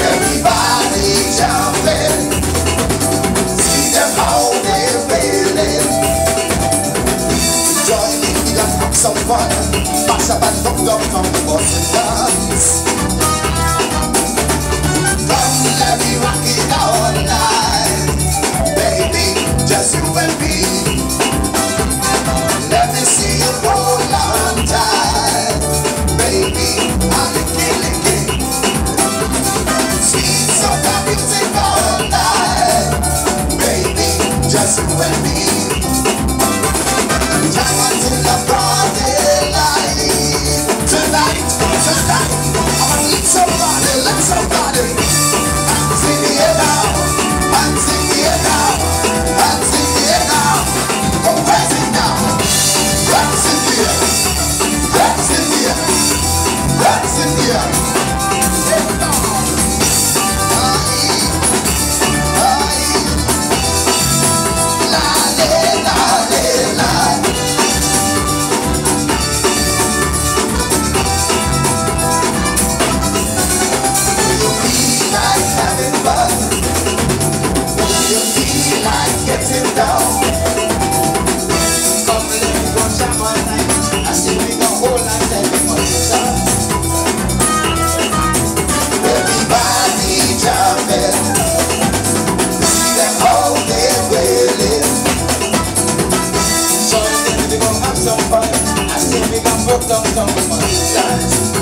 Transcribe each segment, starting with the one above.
Everybody jumping, see them how they're. Join in, got some fun. Mash up and rock the funk was dance. some fun. I still we can broke down some of my sons.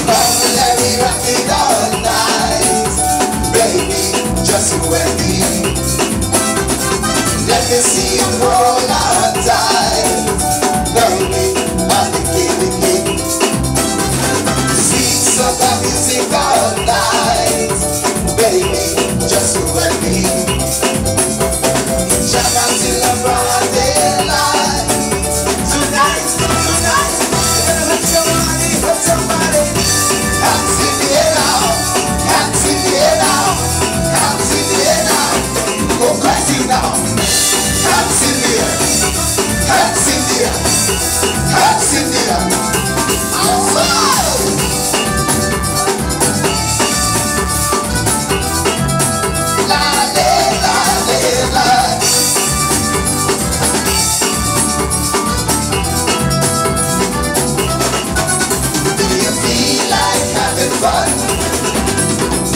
Come let me rock it all night, baby, just you and me. Let me see you roll out time, baby, I'm the king, the king. Sweet music all night.